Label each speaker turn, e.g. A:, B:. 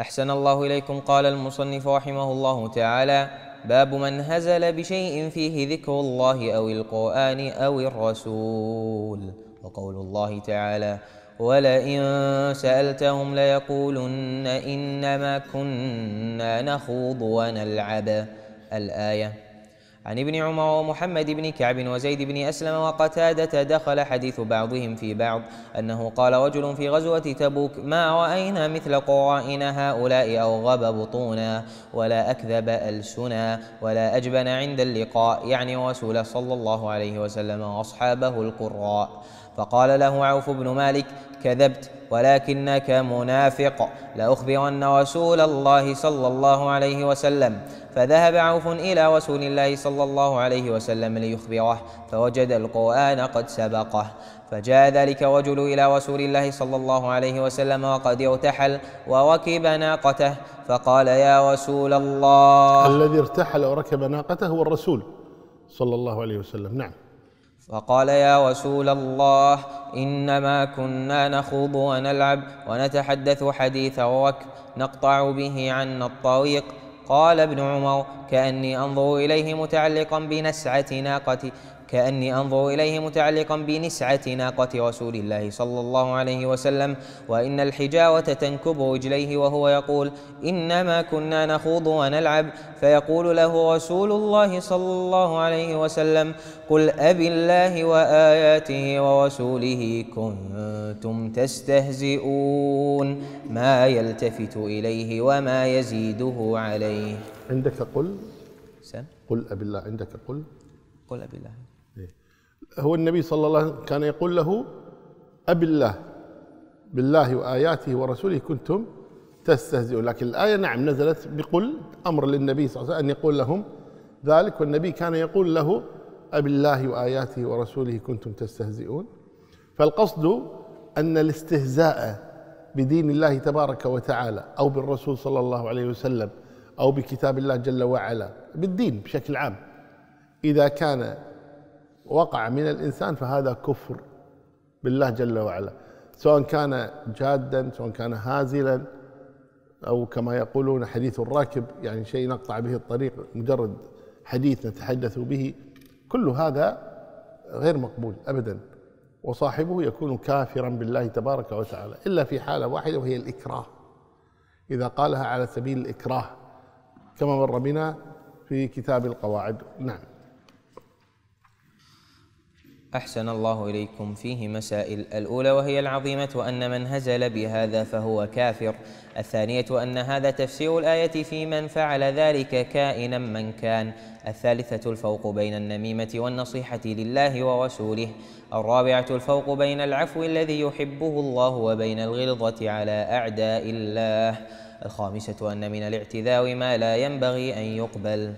A: أحسن الله إليكم قال المصنف رحمه الله تعالى باب من هزل بشيء فيه ذكر الله أو القرآن أو الرسول. وقول الله تعالى ولئن سألتهم ليقولن إنما كنا نخوض ونلعب. الآية عن ابن عمر ومحمد بن كعب وزيد بن أسلم وقتادة دخل حديث بعضهم في بعض أنه قال رجل في غزوة تبوك ما رأينا مثل قرائن هؤلاء أو غب بطونا ولا أكذب ألسنا ولا أجبن عند اللقاء. يعني رسول صلى الله عليه وسلم وأصحابه القراء. فقال له عوف بن مالك كذبت ولكنك منافق. لأخبرن رسول الله صلى الله عليه وسلم. فذهب عوف إلى رسول الله صلى الله عليه وسلم ليخبره فوجد القرآن قد سبقه. فجاء ذلك الرجل إلى رسول الله صلى الله عليه وسلم وقد ارتحل وركب ناقته فقال يا رسول الله.
B: الذي ارتحل وركب ناقته هو الرسول صلى الله عليه وسلم. نعم.
A: فقال يا رسول الله إنما كنا نخوض ونلعب ونتحدث حديث الركب نقطع به عنا الطريق. قال ابن عمر كأني أنظر إليه متعلقا بنسعة ناقة كأني أنظر إليه متعلقا بنسعة ناقة رسول الله صلى الله عليه وسلم وإن الحجارة تنكب رجليه وهو يقول إنما كنا نخوض ونلعب. فيقول له رسول الله صلى الله عليه وسلم قل أب الله وآياته ورسوله كنتم تستهزئون. ما يلتفت إليه وما يزيده عليه.
B: عندك قل؟
A: سن
B: قل أب الله عندك قل؟
A: قل أب الله.
B: هو النبي صلى الله عليه وسلم كان يقول له أب الله بالله وآياته ورسوله كنتم تستهزئون. لكن الآية نعم نزلت بقل أمر للنبي صلى الله عليه وسلم أن يقول لهم ذلك والنبي كان يقول له أب الله وآياته ورسوله كنتم تستهزئون. فالقصد أن الاستهزاء بدين الله تبارك وتعالى أو بالرسول صلى الله عليه وسلم أو بكتاب الله جل وعلا بالدين بشكل عام إذا كان وقع من الإنسان فهذا كفر بالله جل وعلا. سواء كان جادا سواء كان هازلا أو كما يقولون حديث الراكب يعني شيء نقطع به الطريق مجرد حديث نتحدث به. كل هذا غير مقبول أبدا وصاحبه يكون كافرا بالله تبارك وتعالى إلا في حالة واحدة وهي الإكراه. إذا قالها على سبيل الإكراه كما مر بنا في كتاب القواعد. نعم.
A: أحسن الله إليكم فيه مسائل الأولى وهي العظيمة أن من هزل بهذا فهو كافر. الثانية أن هذا تفسير الآية في من فعل ذلك كائنا من كان. الثالثة الفوق بين النميمة والنصيحة لله ورسوله. الرابعة الفوق بين العفو الذي يحبه الله وبين الغلظة على أعداء الله. الخامسة أن من الاعتذار ما لا ينبغي أن يقبل.